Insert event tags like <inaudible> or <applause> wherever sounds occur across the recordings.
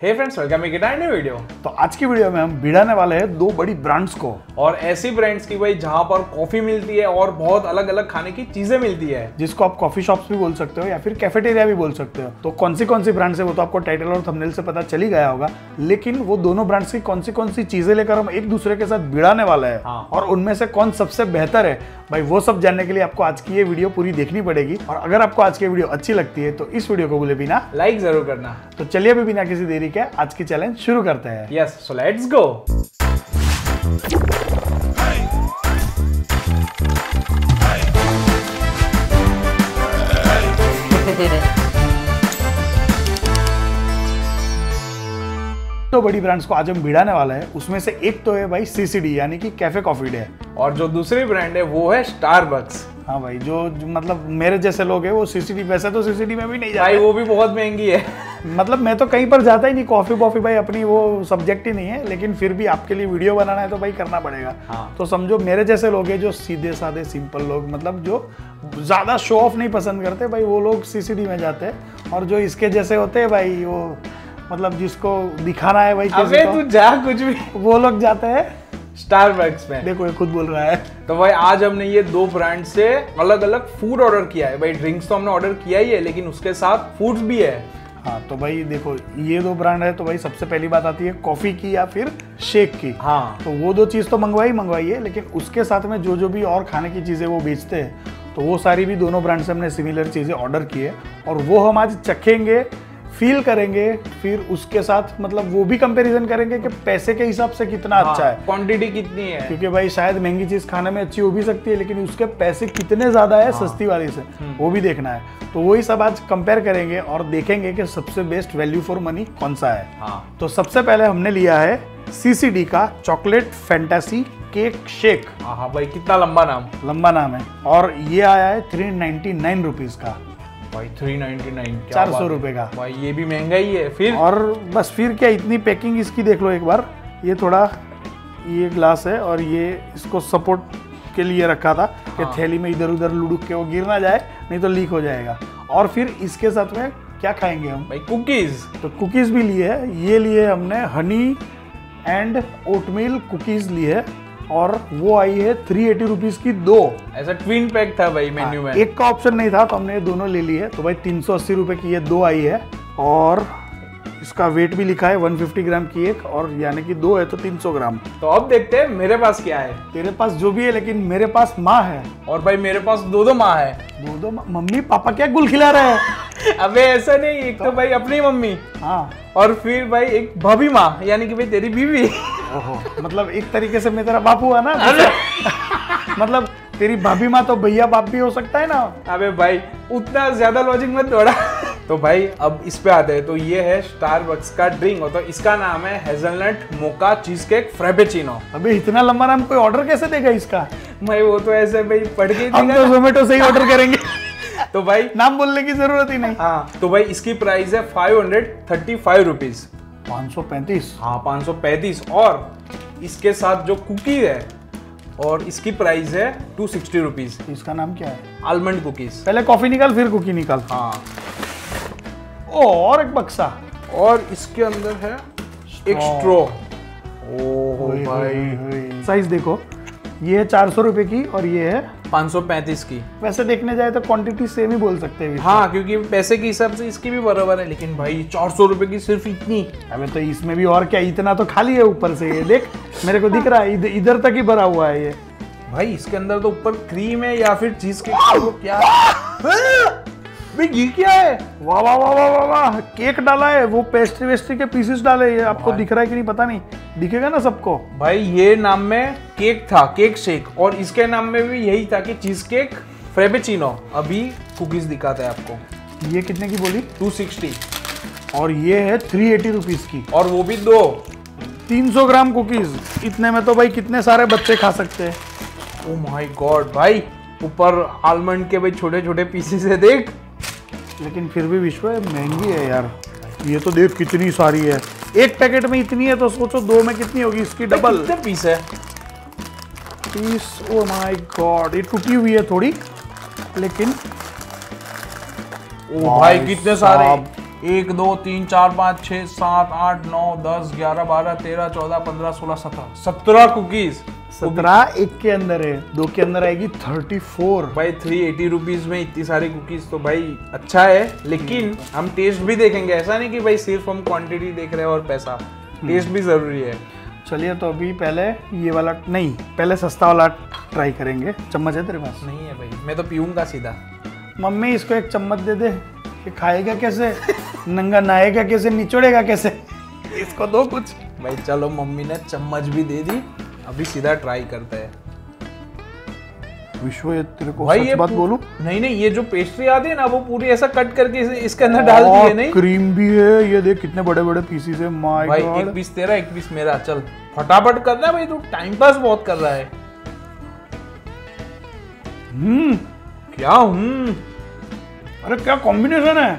हे friends welcome एक new video तो आज की वीडियो में हम भिड़ाने वाले हैं दो बड़ी ब्रांड्स को। और ऐसी ब्रांड्स की भाई जहाँ पर कॉफ़ी मिलती है और बहुत अलग अलग खाने की चीज़ें मिलती है। जिसको आप कॉफ़ी शॉप्स भी बोल सकते हो या फिर कैफेटेरिया भी बोल सकते हो। तो कौन सी कौन सी ब्रांड्स है वो तो आपको टाइटल और थंबनेल से पता चली गया होगा लेकिन वो दोनों ब्रांड्स की कौन सी कौन सी चीज़ें लेकर हम एक दूसरे के साथ भिड़ाने वाले हैं। हाँ। और उनमें से कौन सबसे बेहतर है भाई वो सब जानने के लिए आपको आज की ये वीडियो पूरी देखनी पड़ेगी। और अगर आपको आज की वीडियो अच्छी लगती है तो इस वीडियो को बोले बिना लाइक ज़रूर करना। तो चलिए अभी बिना किसी देरी के आज की चैलेंज शुरू करते हैं। यस सो लेट्स गो तो बड़ी ब्रांड्स को आज हम भिड़ाने वाला है। उसमें से एक तो है भाई सीसीडी यानी कि कैफ़े कॉफ़ी डे और जो दूसरी ब्रांड है वो है स्टारबक्स हाँ भाई जो, जो मतलब मेरे जैसे लोग हैं वो सीसीडी वैसे तो सीसीडी में भी नहीं भाई वो भी बहुत महँगी है। मतलब मैं तो कहीं पर जाता ही नहीं कॉफ़ी वॉफी भाई अपनी वो सब्जेक्ट ही नहीं है लेकिन फिर भी आपके लिए वीडियो बनाना है तो भाई करना पड़ेगा। हाँ। तो समझो मेरे जैसे लोग हैं जो सीधे साधे सिंपल लोग मतलब जो ज़्यादा शो ऑफ़ नहीं पसंद करते भाई वो लोग सीसीडी में जाते हैं। और जो इसके जैसे होते हैं भाई वो मतलब जिसको दिखाना है भाई अबे तू जा कुछ भी। वो लोग जाते हैं। स्टारबक्स में। देखो ये खुद बोल रहा है। तो भाई आज हमने ये दो ब्रांड से अलग अलग फ़ूड ऑर्डर किया है। भाई ड्रिंक्स तो हमने ऑर्डर किया ही है लेकिन उसके साथ फूड्स भी है। हाँ तो भाई देखो ये दो ब्रांड है तो भाई सबसे पहली बात आती है कॉफ़ी की या फिर शेक की। हाँ। तो वो दो चीज़ तो मंगवाई मंगवाई है लेकिन उसके साथ में जो जो भी और खाने की चीज़ें वो बेचते हैं तो वो सारी भी दोनों ब्रांड से हमने सिमिलर चीज़ें ऑर्डर की है और वो हम आज चखेंगे फील करेंगे फिर उसके साथ मतलब वो भी कंपैरिजन करेंगे कि पैसे के हिसाब से कितना हाँ, अच्छा है। क्वांटिटी कितनी है। क्योंकि भाई शायद महँगी चीज़ खाने में अच्छी हो भी सकती है लेकिन उसके पैसे कितने ज़्यादा है हाँ, सस्ती वाली से वो भी देखना है। तो वही सब आज कंपेयर करेंगे और देखेंगे कि सबसे बेस्ट वैल्यू फॉर मनी कौन सा है। हाँ। तो सबसे पहले हमने लिया है सीसीडी का चॉकलेट फैंटासी केक शेक हाँ हाँ भाई कितना लंबा नाम। लंबा नाम है। और ये आया है थ्री नाइनटी नाइन रुपीज़ का। भाई थ्री नाइनटी नाइन चार सौ रुपए का। भाई ये भी महँगा ही है। फिर? और बस फिर क्या इतनी पैकिंग इसकी देख लो एक बार। ये थोड़ा ये ग्लास है और ये इसको सपोर्ट के लिए रखा था कि हाँ। थैली में इधर उधर लुढ़क के वो गिर ना जाए नहीं तो लीक हो जाएगा। और फिर इसके साथ में क्या खाएँगे हम? भाई कुकीज तो कुकीज़ भी लिए है। ये लिए हमने हनी एंड ओटमील कुकीज़ ली है। और वो आई है थ्री एटी रुपीज़ की दो। ऐसा ट्विन पैक था भाई मेन्यू में। हाँ, एक का ऑप्शन नहीं था तो हमने ये दोनों ले लिए तो भाई तीन सौ अस्सी रुपये की ये दो आई है और इसका वेट भी लिखा है 150 ग्राम की एक और यानी कि दो है तो 300 ग्राम। तो अब देखते हैं मेरे पास क्या है। तेरे पास जो भी है लेकिन मेरे पास माँ है। और भाई मेरे पास दो दो माँ है। दो दो माँ- मम्मी पापा क्या गुल खिला रहे हैं? <laughs> अबे ऐसा नहीं एक तो तो भाई अपनी मम्मी हाँ। और फिर भाई एक भाभी माँ यानी कि भाई तेरी बीवी। मतलब एक तरीके से मैं तेरा बाप हुआ ना? मतलब तेरी भाभी माँ तो भैया बाप भी हो सकता है ना? अबे भाई उतना ज़्यादा लॉजिक मत दौड़ा तो भाई अब इस पे आते हैं। तो ये है स्टारबक्स का ड्रिंक तो इसका नाम है hazelnut mocha cheese cake frappuccino अबे इतना लंबा नाम कोई ऑर्डर कैसे देगा इसका? भाई वो तो ऐसे भाई पढ़ के हम तो जोमेटो से ही ऑर्डर करेंगे। तो भाई नाम बोलने की ज़रूरत ही नहीं। हाँ तो भाई इसकी प्राइस है five hundred thirty five rupees पाँच सौ पैंतीस। हाँ पाँच सौ पैंतीस। और इसके साथ जो कुकी है और इसकी प्राइस है टू सिक्सटी रुपीज़ इसका नाम क्या है? आलमंड कुकीज पहले कॉफ़ी निकाल फिर कुकी निकाल। हाँ। ओ और एक बक्सा। और इसके अंदर है एक स्ट्रॉ ओह भाई। साइज़ देखो। ये है चार सौ रुपए की और ये है पाँच सौ पैंतीस की। वैसे देखने जाए तो क्वांटिटी सेम ही बोल सकते हैं हाँ क्योंकि पैसे के हिसाब से इसकी भी बराबर है लेकिन भाई चार सौ रुपए की सिर्फ़ इतनी। अबे तो इसमें भी और क्या इतना तो खाली है ऊपर से ये देख मेरे को दिख रहा है इधर इधर तक ही भरा हुआ है ये। भाई इसके अंदर तो ऊपर क्रीम है या फिर चीज़ के क्या? <laughs> भाई ये क्या है। वाह वाह वाह वाह वाह वाह। केक डाला है वो पेस्ट्री वेस्ट्री के पीसेस डाले ये आपको दिख रहा है कि नहीं पता नहीं। दिखेगा ना सबको? भाई ये नाम में केक था केक शेक। और इसके नाम में भी यही था कि चीज़ केक फ्रेपेचिनो अभी कुकीज दिखाता है आपको। ये कितने की बोली? 260 और ये है थ्री एटी रुपीज़ की। और वो भी दो। 300 ग्राम कुकीज इतने में तो भाई कितने सारे बच्चे खा सकते हैं। ओ माय गॉड भाई ऊपर आलमंड के भाई छोटे छोटे पीसेस है देख। लेकिन फिर भी विश्व महँगी है यार। ये तो देख कितनी सारी है। एक पैकेट में इतनी है तो सोचो दो में कितनी होगी इसकी डबल कितने पीस है? पीस ओ माय गॉड ये टूटी हुई है थोड़ी लेकिन ओ भाई कितने सारे? एक दो तीन चार पाँच छः सात आठ नौ दस ग्यारह बारह तेरह चौदह पंद्रह सोलह सत्रह। सत्रह कुकीज सत्रह एक के अंदर है दो के अंदर आएगी थर्टी फोर भाई थ्री एटी रुपीज़ में इतनी सारी कुकीज तो भाई अच्छा है लेकिन हम टेस्ट भी देखेंगे। ऐसा नहीं कि भाई सिर्फ़ हम क्वांटिटी देख रहे हैं और पैसा। टेस्ट भी ज़रूरी है। चलिए तो अभी पहले ये वाला नहीं पहले सस्ता वाला ट्राई करेंगे। चम्मच है तेरे पास? नहीं है भाई मैं तो पीऊँगा सीधा। मम्मी इसको एक चम्मच दे दे। ये खाएगा कैसे? नंगा नहाएगा कैसे? निचोड़ेगा कैसे? इसको दो कुछ। भाई चलो मम्मी ने चम्मच भी दे दी। अभी सीधा ट्राई करते हैं। विश्व तेरे को भाई ये बात बोलूँ? नहीं नहीं ये जो पेस्ट्री आती है ना वो पूरी ऐसा कट करके इसके अंदर डाल दी है नहीं? क्रीम भी है ये देख कितने बड़े बड़े पीसीस है माय भाई एक पीस तेरा एक पीस मेरा चल। फटाफट करना है भाई तू टाइम पास बहुत कर रहा है। हम्म। क्या हूँ? अरे क्या कॉम्बिनेशन है?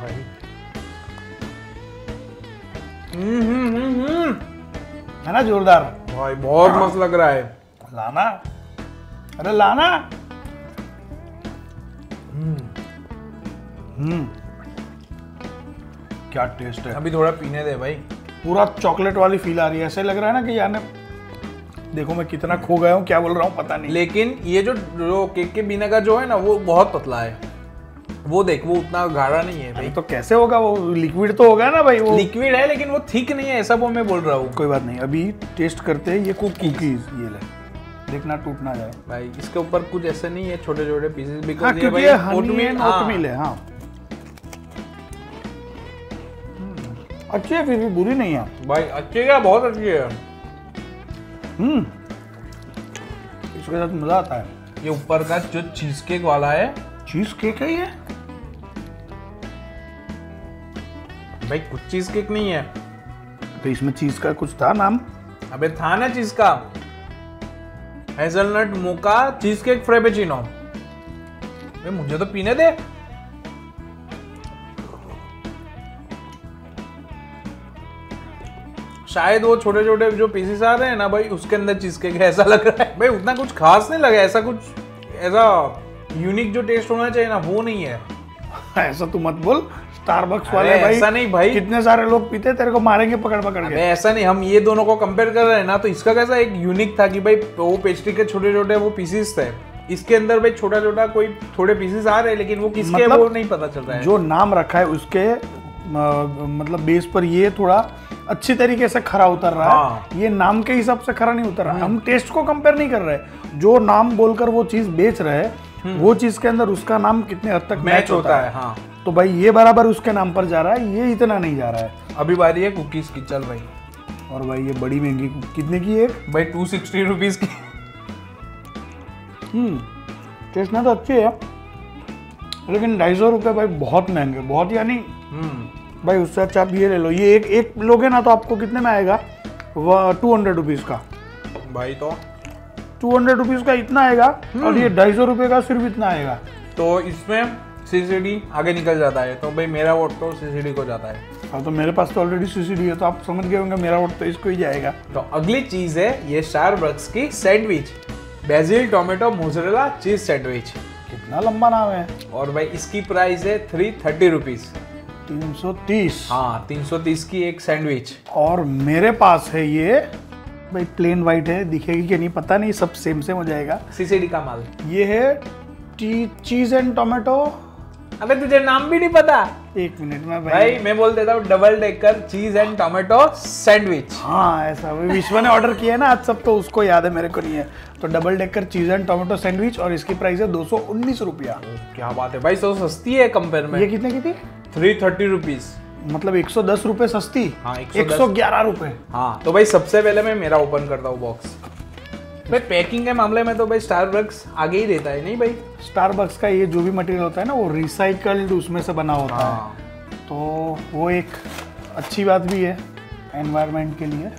भाई। हम्म हम्म हम्म हम्म। है ना जोरदार? भाई बहुत मस्त लग रहा है। लाना। अरे लाना। हम्म। क्या टेस्ट है। अभी थोड़ा पीने दे भाई। पूरा चॉकलेट वाली फील आ रही है। ऐसे लग रहा है ना कि यार ने देखो मैं कितना खो गया हूँ क्या बोल रहा हूँ पता नहीं। लेकिन ये जो जो केक के बिना का जो है ना वो बहुत पतला है। वो देख वो उतना गाढ़ा नहीं है भाई। तो कैसे होगा? वो लिक्विड तो होगा ना भाई वो लिक्विड है लेकिन वो थिक नहीं है ऐसा वो मैं बोल रहा हूँ। कोई बात नहीं अभी टेस्ट करते हैं ये कुकीज ये ले। देखना टूट ना जाए। भाई इसके ऊपर कुछ ऐसे नहीं है छोटे छोटे पीसेस बिकॉज़ क्योंकि ये हाँ। ओटमील है हाँ। अच्छी है फिर भी बुरी नहीं है। भाई अच्छी है बहुत अच्छी है। हम्म इसके साथ मज़ा आता है। ये ऊपर का जो चीज़ केक वाला है चीज़ केक है ये? भाई कुछ चीज़ केक नहीं है। तो इसमें चीज़ का कुछ था नाम? अबे था ना चीज़ का। Hazelnut mocha cheese cake frappuccino भाई मुझे तो पीने दे। शायद वो छोटे छोटे जो पीसेस आ रहे हैं ना भाई उसके अंदर चीज़ केक है ऐसा लग रहा है। भाई उतना कुछ खास नहीं लगा ऐसा कुछ ऐसा यूनिक जो टेस्ट होना चाहिए ना वो नहीं है। ऐसा तू मत बोल। स्टारबक्स वाले भाई ऐसा नहीं भाई। कितने सारे लोग पीते तेरे को मारेंगे पकड़ पकड़ के। ऐसा नहीं हम ये दोनों को कंपेयर कर रहे हैं ना तो इसका कैसा एक यूनिक था कि भाई वो पेस्ट्री के छोटे छोटे वो पीसेस थे। इसके अंदर भाई छोटा छोटा कोई थोड़े पीसेस आ रहे हैं लेकिन वो किसके मतलब वो नहीं पता चल रहा है। जो नाम रखा है उसके मतलब बेस पर ये थोड़ा अच्छी तरीके से खरा उतर रहा हाँ। है। ये नाम के हिसाब से खरा नहीं उतर रहा। हम टेस्ट को कंपेयर नहीं कर रहे। जो नाम बोलकर वो चीज़ बेच रहे हैं वो चीज़ के अंदर उसका नाम कितने हद तक मैच मैच होता है। हाँ तो भाई ये बराबर उसके नाम पर जा रहा है ये इतना नहीं जा रहा है। अभी बारी है कुकीज की चल भाई। और भाई ये बड़ी महँगी कितने की एक भाई टू सिक्सटी रुपीज़ की। हम्म में तो अच्छी है। लेकिन ढाई सौ रुपये भाई बहुत महँगे बहुत यानी हम्म। भाई उससे अच्छा आप ये ले लो। ये एक एक लोगे ना तो आपको कितने में आएगा? वह टू हंड्रेड रुपीज़ का। भाई तो टू हंड्रेड रुपीज़ का इतना आएगा और ये ढाई सौ रुपये का सिर्फ़ इतना आएगा। तो इसमें सीसीडी आगे निकल जाता है। तो भाई मेरा वोट तो सीसीडी को जाता है। हाँ तो मेरे पास तो ऑलरेडी सीसीडी है तो आप समझ गए होंगे मेरा वोट तो इसको ही जाएगा। तो अगली चीज़ है ये स्टारबक्स की sandwich basil tomato mozzarella cheese sandwich कितना लंबा नाम है। और भाई इसकी प्राइस है थ्री थर्टी रुपीज़ तीन सौ तीस। हाँ तीन सौ तीस की एक सैंडविच और मेरे पास है ये भाई प्लेन वाइट है दिखेगी कि नहीं पता नहीं सब सेम सेम हो जाएगा। सीसीडी का माल। ये है टी चीज़ एंड टोमेटो अबे तुझे नाम भी नहीं पता? एक मिनट में भाई, भाई मैं बोल देता हूँ double decker cheese and tomato sandwich हाँ ऐसा भाई विश्व ने ऑर्डर किया है ना आज सब तो उसको याद है मेरे को नहीं है। तो double decker cheese and tomato sandwich और इसकी प्राइस है दो सौ उन्नीस रुपया। क्या बात है भाई तो सस्ती है कंपेयर में। ये कितने की थी? थ्री थर्टी रुपीज़ मतलब एक सौ दस रुपये सस्ती हाँ, एक सौ ग्यारह रुपये हाँ तो भाई सबसे पहले मैं मेरा ओपन करता हूँ बॉक्स भाई पैकिंग के मामले में तो भाई स्टारबक्स आगे ही रहता है नहीं भाई? स्टारबक्स का ये जो भी मटेरियल होता है ना वो रिसाइकल्ड उसमें से बना होता है। हाँ। तो वो एक अच्छी बात भी है एनवायरमेंट के लिए।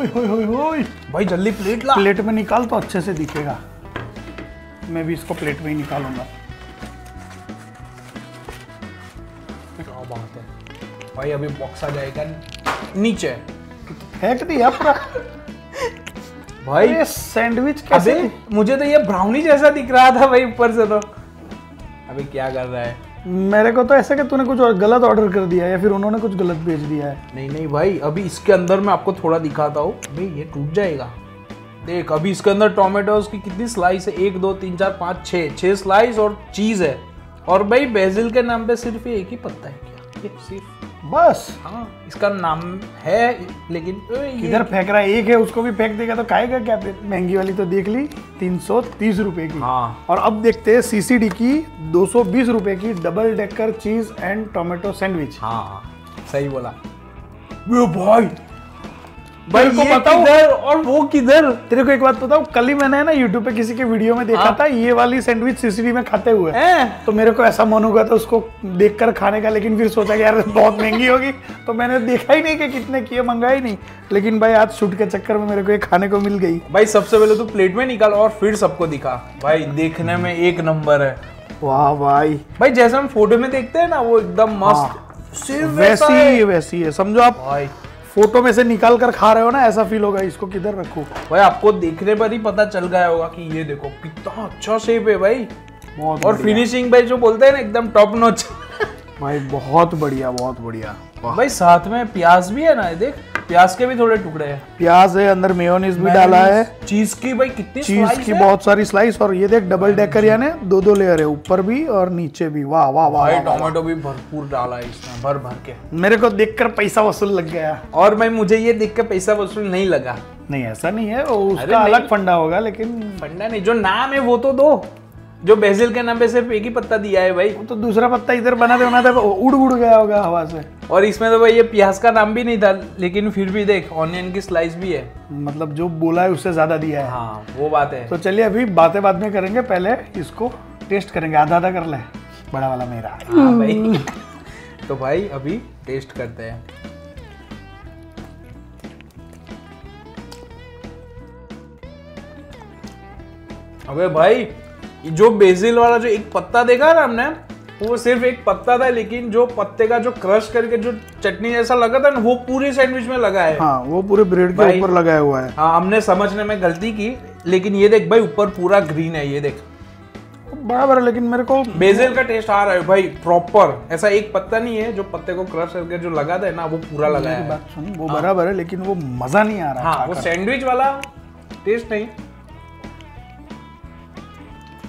ओए होए होए होए भाई जल्दी प्लेट ला। प्लेट में निकाल तो अच्छे से दिखेगा। मैं भी इसको प्लेट में ही निकालूँगा। भाई अभी बॉक्स आ जाएगा नीचे। फेंक दिया पूरा भाई ये सैंडविच कैसे मुझे तो ये ब्राउनी जैसा दिख रहा था भाई ऊपर से तो। अभी क्या कर रहा है? मेरे को तो ऐसा कि तूने कुछ और गलत ऑर्डर कर दिया है या फिर उन्होंने कुछ गलत भेज दिया है। नहीं नहीं भाई अभी इसके अंदर मैं आपको थोड़ा दिखाता हूँ। भाई ये टूट जाएगा। देख अभी इसके अंदर टोमेटोज की कितनी स्लाइस है? एक दो तीन चार पाँच छः छः स्लाइस और चीज़ है। और भाई बेजिल के नाम पे सिर्फ़ ये एक ही पत्ता है क्या? ये सिर्फ़ बस। हाँ इसका नाम है लेकिन इधर फेंक रहा है? एक है उसको भी फेंक देगा तो खाएगा क्या? फिर महँगी वाली तो देख ली तीन सौ तीस रुपए की। हाँ। और अब देखते हैं सीसीडी की दो सौ बीस रुपए की double decker cheese and tomato sandwich हाँ सही बोला। वो भाई भाई को ये किधर और वो किधर? तेरे को एक बात बताऊँ कल ही मैंने ना यूट्यूब पे किसी के वीडियो में देखा हाँ। था ये वाली सैंडविच सीसीडी में खाते हुए। हैं? तो मेरे को ऐसा मन हुआ था उसको देखकर खाने का लेकिन फिर सोचा कि यार बहुत महँगी होगी। तो मैंने देखा ही नहीं कि कितने किए मंगाई नहीं। लेकिन भाई आज शूट के चक्कर में मेरे को ये खाने को मिल गई। भाई सबसे पहले तो प्लेट में निकाल और फिर सबको दिखा। भाई देखने में एक नंबर है। वाह भाई। भाई जैसे हम फ़ोटो में देखते हैं ना वो एकदम मस्त। सिर्फ़ वैसी है। वैसी है। समझो आप। भाई फ़ोटो में से निकाल कर खा रहे हो ना ऐसा फील होगा इसको किधर रखो? भाई आपको देखने पर ही पता चल गया होगा कि ये देखो कितना अच्छा शेप है भाई। बहुत और फिनिशिंग भाई जो बोलते हैं ना एकदम टॉप नॉच <laughs> भाई बहुत बढ़िया बहुत बढ़िया। भाई साथ में प्याज भी है ना ये देख। प्याज के भी थोड़े टुकड़े हैं। प्याज है अंदर मेयोनीज भी डाला है। चीज़ की भाई कितनी चीज़ की बहुत सारी स्लाइस और ये देख डबल डेकर यानी दो दो लेयर है ऊपर भी और नीचे भी। वाह वाह वाह। टोमेटो भी भरपूर डाला है इसमें भर भर के। मेरे को देखकर पैसा वसूल लग गया। और भाई मुझे ये देख के पैसा वसूल नहीं लगा। नहीं ऐसा नहीं है उसका। अलग फंडा होगा लेकिन फंडा नहीं जो नाम है वो तो दो। जो बेसिल के नाम पे सिर्फ़ एक ही पत्ता दिया है भाई। वो तो दूसरा पत्ता इधर बना बनाते बनाते उड़ उड़ गया होगा हवा से। और इसमें तो भाई ये प्याज का नाम भी नहीं था लेकिन फिर भी देख ऑनियन की स्लाइस भी है। मतलब जो बोला है उससे ज़्यादा दिया है। हाँ वो बात है। तो चलिए अभी बातें बाद में करेंगे पहले इसको टेस्ट करेंगे। आधा आधा कर ले बड़ा वाला मेरा। हाँ भाई। <laughs> तो भाई अभी टेस्ट करते हैं। अबे भाई जो बेसिल वाला जो एक पत्ता देखा ना हमने वो सिर्फ़ एक पत्ता था लेकिन जो पत्ते का जो क्रश करके जो चटनी जैसा लगा था ना वो पूरे सैंडविच में लगा है। हाँ वो पूरे ब्रेड के ऊपर लगाया हुआ है। हाँ हमने समझने में गलती की लेकिन ये देख भाई ऊपर पूरा ग्रीन है ये देख। बराबर है लेकिन मेरे को बेसिल का टेस्ट आ रहा है भाई प्रॉपर ऐसा एक पत्ता नहीं है जो पत्ते को क्रश करके जो लगा था ना वो पूरा लगा है। वो बराबर है लेकिन वो मज़ा नहीं आ रहा हाँ वो सैंडविच वाला टेस्ट नहीं।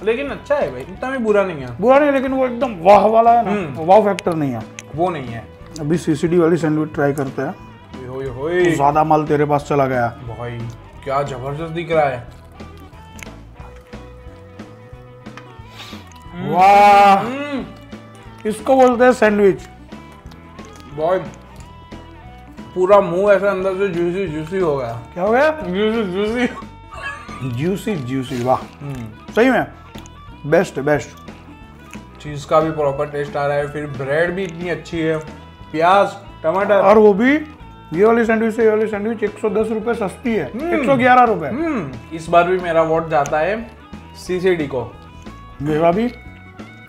लेकिन अच्छा है भाई इतना भी बुरा नहीं है। बुरा नहीं लेकिन वो एकदम वाह वाला है ना हम्म। वाह फैक्टर नहीं है। वो नहीं है। अभी सीसीडी वाली सैंडविच ट्राई करते हैं। तो ज़्यादा माल तेरे पास चला गया। भाई क्या ज़बरदस्त दिख रहा है। वाह। हम्म, इसको बोलते हैं सैंडविच भाई पूरा मुँह ऐसा अंदर से जूसी जूसी हो गया। क्या हो गया? जूसी जूसी जूसी जूसी वाह। सही में? बेस्ट बेस्ट चीज़ का भी प्रॉपर टेस्ट आ रहा है फिर ब्रेड भी इतनी अच्छी है। प्याज टमाटर। और वो भी ये वाली सैंडविच से ये वाली सैंडविच एक सौ दस रुपये सस्ती है एक सौ ग्यारह रुपये हम्म इस बार भी मेरा वोट जाता है सीसीडी को। मेरा भी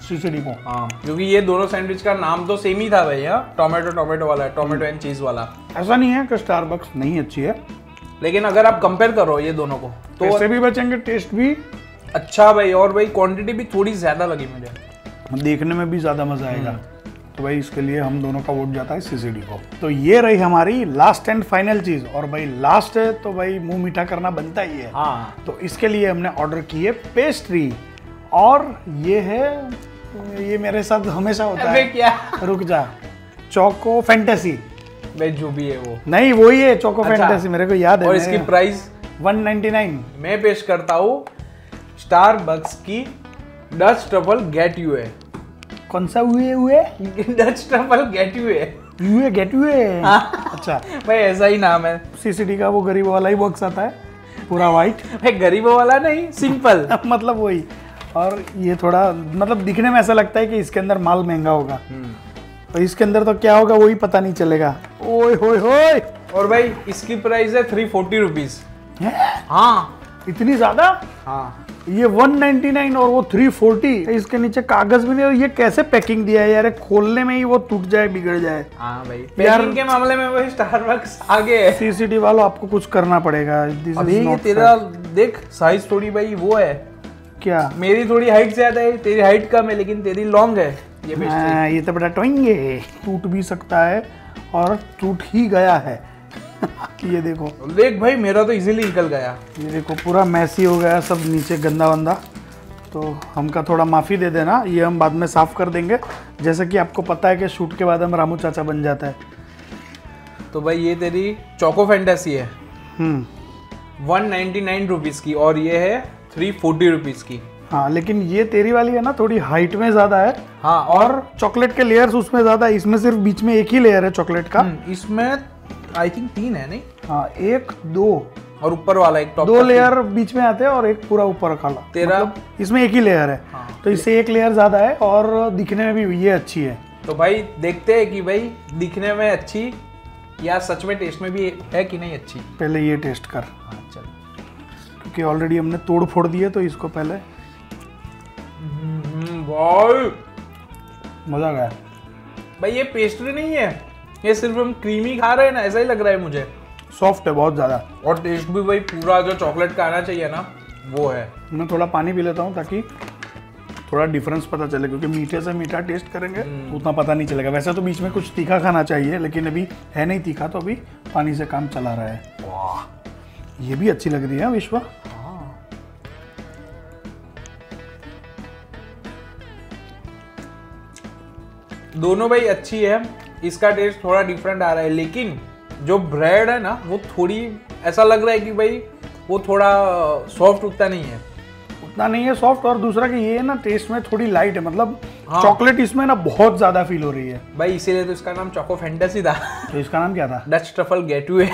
सीसीडी को। हाँ क्योंकि ये दोनों सैंडविच का नाम तो सेम ही था हाँ टोमेटो टोमेटो वाला है टोमेटो एंड चीज़ वाला। ऐसा नहीं है कि स्टारबक्स नहीं अच्छी है। लेकिन अगर आप कंपेयर करो ये दोनों को तो पैसे भी बचेंगे टेस्ट भी अच्छा भाई और भाई क्वांटिटी भी थोड़ी ज़्यादा लगी मुझे। देखने में भी ज़्यादा मज़ा आएगा। तो भाई इसके लिए हम दोनों का वोट जाता है सीसीडी को। तो ये रही हमारी लास्ट एंड फाइनल चीज़। और भाई लास्ट है तो भाई मुँह मीठा करना बनता ही है। हाँ। तो इसके लिए हमने ऑर्डर की है पेस्ट्री और ये है ये मेरे साथ हमेशा होता है। क्या? रुक जा। चोको फैंटेसी भाई जो भी है वो। नहीं वही है चोको अच्छा। फैंटेसी मेरे को याद है और इसकी प्राइस 199 मैं पेश करता हूँ। स्टार बक्स की डच ट्रफल गेट यू है। कौन सा हुए हुए? डच ट्रफल गेट यू है। हुए गेट हुए <laughs> हाँ। अच्छा। भाई ऐसा ही नाम है। सीसीडी का वो गरीब वाला ही बॉक्स आता है। पूरा वाइट <laughs> भाई गरीबों वाला नहीं सिंपल <laughs> मतलब वही। और ये थोड़ा मतलब दिखने में ऐसा लगता है कि इसके अंदर माल महँगा होगा। तो इसके अंदर तो क्या होगा वही पता नहीं चलेगा। ओए होए होए। और भाई इसकी प्राइस है थ्री फोर्टी रुपीज़ हैं? इतनी ज़्यादा? हाँ। ये 199 और वो 340 इसके नीचे कागज़ भी नहीं और ये कैसे पैकिंग दिया है यार? खोलने में ही वो टूट जाए बिगड़ जाए। हाँ भाई। यार- के मामले में वही स्टारबक्स आगे है। वालों आपको कुछ करना पड़ेगा। अभी ये तेरा देख साइज़ थोड़ी भाई वो है। क्या? मेरी थोड़ी हाइट ज़्यादा है तेरी हाइट कम है लेकिन तेरी लॉन्ग है। ये हाँ, ये तो बड़ा टोएँगे टूट भी सकता है और टूट ही गया है। ये देखो। देख भाई मेरा तो इजीली निकल गया। ये देखो पूरा मैसी हो गया सब नीचे गंदा वंदा। तो हमका थोड़ा माफ़ी दे देना ये हम बाद में साफ़ कर देंगे। जैसे कि आपको पता है कि शूट के बाद हम रामू चाचा बन जाता है। तो भाई ये तेरी चोको फैंटेसी है। वन नाइन्टी नाइन रुपीज़ की और ये है थ्री फोर्टी रुपीज़ की। हाँ लेकिन ये तेरी वाली है ना थोड़ी हाइट में ज़्यादा है। हाँ और और चॉकलेट के लेयर्स उसमें ज़्यादा है इसमें सिर्फ़ बीच में एक ही लेयर है चॉकलेट का। हम्म, इसमें आई थिंक तीन है नहीं? हाँ एक दो। और ऊपर वाला एक टॉप दो लेयर बीच में आते हैं और एक पूरा ऊपर काला तेरा- मतलब इसमें एक ही लेयर है। हाँ। तो इससे एक लेयर ज़्यादा है और दिखने में भी ये अच्छी है। तो भाई देखते हैं कि भाई दिखने में अच्छी या सच में टेस्ट में भी है कि नहीं अच्छी? पहले ये टेस्ट कर। हाँ चल। क्योंकि ऑलरेडी हमने तोड़ फोड़ दिए तो इसको पहले हम्म, भाई मज़ा आ गया। भाई ये पेस्ट्री नहीं है? ये सिर्फ़ हम क्रीमी खा रहे हैं ना ऐसा ही लग रहा है मुझे। सॉफ्ट है बहुत ज़्यादा। और टेस्ट भी भाई पूरा जो चॉकलेट का आना चाहिए ना वो है। मैं थोड़ा पानी पी लेता हूँ ताकि थोड़ा डिफरेंस पता चले क्योंकि मीठे से मीठा टेस्ट करेंगे उतना पता नहीं चलेगा। वैसे तो बीच में कुछ तीखा खाना चाहिए लेकिन अभी है नहीं तीखा तो अभी पानी से काम चला रहा है। वाह। ये भी अच्छी लग रही है विश्वा। दोनों भाई अच्छी है। इसका टेस्ट थोड़ा डिफरेंट आ रहा है लेकिन जो ब्रेड है ना वो थोड़ी ऐसा लग रहा है कि भाई वो थोड़ा सॉफ्ट उतना नहीं है। उतना नहीं है सॉफ्ट और दूसरा कि ये ना टेस्ट में थोड़ी लाइट है मतलब हाँ। चॉकलेट इसमें ना बहुत ज़्यादा फील हो रही है। भाई इसीलिए तो इसका नाम चॉको फैंटेसी था। तो इसका नाम क्या था? डच ट्रफल गेटवे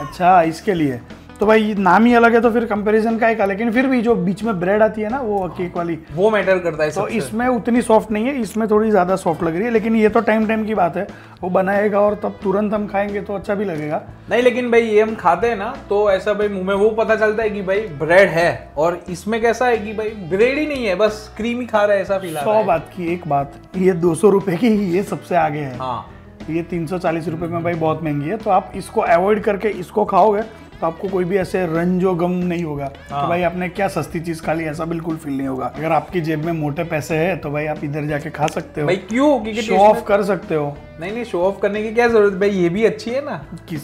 अच्छा इसके लिए। तो भाई नाम ही अलग है तो फिर कंपैरिजन का एक लेकिन फिर भी जो बीच में ब्रेड आती है ना वो केक वाली वो मैटर करता है तो इसमें उतनी सॉफ्ट नहीं है इसमें थोड़ी ज़्यादा सॉफ्ट लग रही है। लेकिन ये तो टाइम टाइम की बात है। वो बनाएगा और तब तुरंत हम खाएँगे तो अच्छा भी लगेगा। नहीं लेकिन भाई ये हम खाते हैं ना तो ऐसा भाई मुँह में वो पता चलता है कि भाई ब्रेड है। और इसमें कैसा है कि भाई ब्रेड ही नहीं है बस क्रीम ही खा रहे हैं ऐसा फील सौ बात की एक बात ये दो सौ रुपये की ये सबसे आगे है। हाँ। ये तीन सौ चालीस रुपये में भाई बहुत महँगी है। तो आप इसको अवॉइड करके इसको खाओगे तो आपको कोई भी ऐसे रंजो गम नहीं होगा। हाँ। तो भाई आपने क्या सस्ती चीज़ खा ली? ऐसा बिल्कुल फील नहीं होगा। अगर आपकी जेब में मोटे पैसे है तो भाई आप इधर जाके खा सकते हो। भाई क्यों? क्योंकि शो ऑफ़ कर सकते हो। नहीं नहीं शो ऑफ़ करने की क्या ज़रूरत? भाई ये भी अच्छी है ना। किस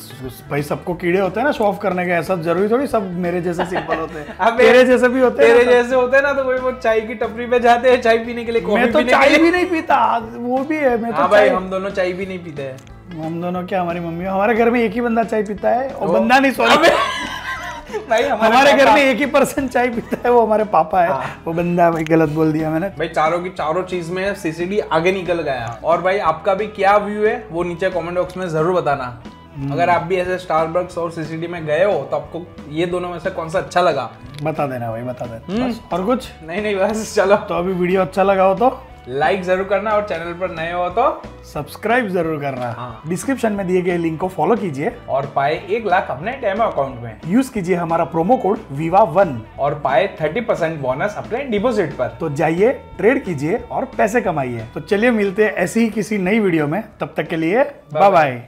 भाई सबको कीड़े होते हैं ना शो ऑफ़ करने के। ऐसा ज़रूरी थोड़ी सब मेरे जैसे सिंपल होते हैं। <laughs> अबे, तेरे जैसे भी होते हैं ना जैसे होते हैं ना तो भाई वो चाय की टपरी पे जाते हैं चाय पीने के लिए मैं तो चाय भी नहीं पीता वो भी है मैं हाँ तो भाई हम दोनों चाय भी नहीं पीते हैं। हम दोनों क्या हमारी मम्मी हमारे घर में एक ही बंदा चाय पीता है और बंदा नहीं सॉरी भाई हमारे घर में एक ही पर्सन चाय पीता है वो हमारे पापा है। हाँ। वो बंदा भाई गलत बोल दिया मैंने। भाई चारों की चारों चीज़ में सीसीडी आगे निकल गया। और भाई आपका भी क्या व्यू है वो नीचे कमेंट बॉक्स में ज़रूर बताना। अगर आप भी ऐसे स्टारबक्स और सीसीडी में गए हो तो आपको ये दोनों में से कौन सा अच्छा लगा? बता देना भाई बता देना। और कुछ? नहीं नहीं बस चलो। तो अभी वीडियो अच्छा लगा हो तो? लाइक ज़रूर करना और चैनल पर नए हो तो सब्सक्राइब ज़रूर करना। हाँ। डिस्क्रिप्शन में दिए गए लिंक को फॉलो कीजिए। और पाए एक लाख अपने डेमो अकाउंट में। यूज़ कीजिए हमारा प्रोमो कोड विवा वन और पाए थर्टी परसेंट बोनस अपने डिपोजिट पर। तो जाइए ट्रेड कीजिए और पैसे कमाइए। तो चलिए मिलते हैं ऐसी ही किसी नई वीडियो में। तब तक के लिए बाय बाय